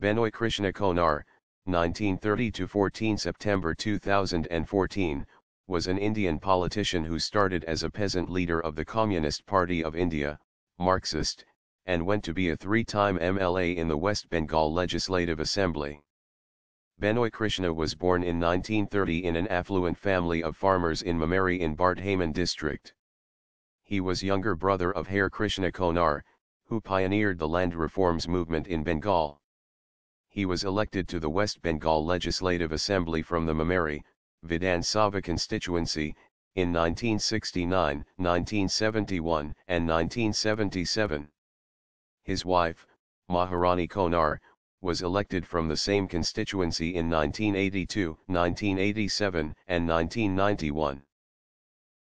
Benoy Krishna Konar, 1930-14 September 2014, was an Indian politician who started as a peasant leader of the Communist Party of India, Marxist, and went to be a three-time MLA in the West Bengal Legislative Assembly. Benoy Krishna was born in 1930 in an affluent family of farmers in Memari in Bardhaman district. He was younger brother of Hare Krishna Konar, who pioneered the land reforms movement in Bengal. He was elected to the West Bengal Legislative Assembly from the Memari, Vidhan Sabha constituency, in 1969, 1971 and 1977. His wife, Maharani Konar, was elected from the same constituency in 1982, 1987 and 1991.